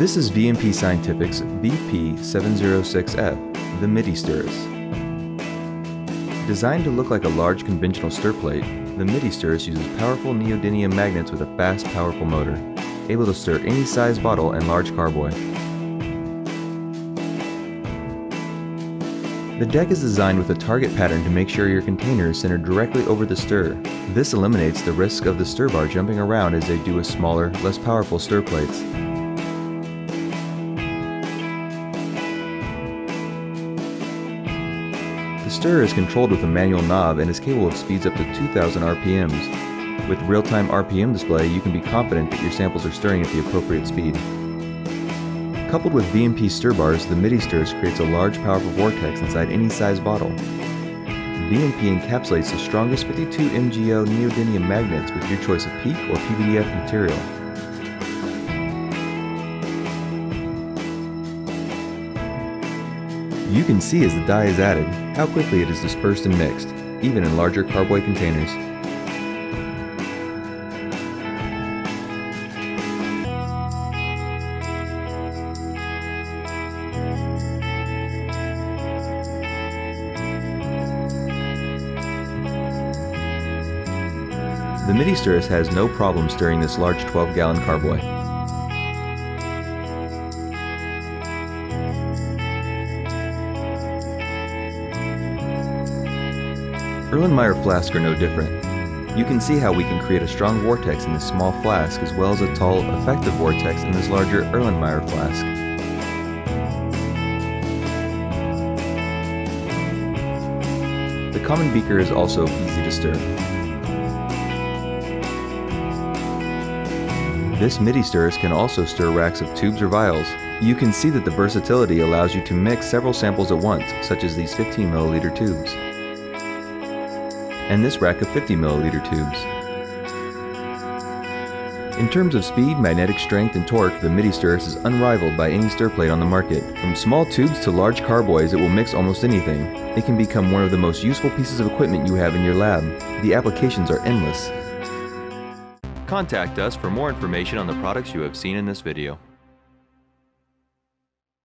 This is V&P Scientific's VP706F, the Midi-Stirrus. Designed to look like a large conventional stir plate, the Midi-Stirrus uses powerful neodymium magnets with a fast, powerful motor, able to stir any size bottle and large carboy. The deck is designed with a target pattern to make sure your container is centered directly over the stir. This eliminates the risk of the stir bar jumping around as they do with smaller, less powerful stir plates. The stirrer is controlled with a manual knob and is capable of speeds up to 2000 RPMs. With real-time RPM display, you can be confident that your samples are stirring at the appropriate speed. Coupled with V&P stir bars, the Midi-Stirrus creates a large powerful vortex inside any size bottle. V&P encapsulates the strongest 52 MgO neodymium magnets with your choice of PEEK or PVDF material. You can see as the dye is added how quickly it is dispersed and mixed, even in larger carboy containers. The Midi-Stirrus has no problem stirring this large 12 gallon carboy. Erlenmeyer flasks are no different. You can see how we can create a strong vortex in this small flask as well as a tall, effective vortex in this larger Erlenmeyer flask. The common beaker is also easy to stir. This Midi-Stirrus can also stir racks of tubes or vials. You can see that the versatility allows you to mix several samples at once, such as these 15 milliliter tubes and this rack of 50 milliliter tubes. In terms of speed, magnetic strength, and torque, the Midi-Stirrus is unrivaled by any stir plate on the market. From small tubes to large carboys, it will mix almost anything. It can become one of the most useful pieces of equipment you have in your lab. The applications are endless. Contact us for more information on the products you have seen in this video.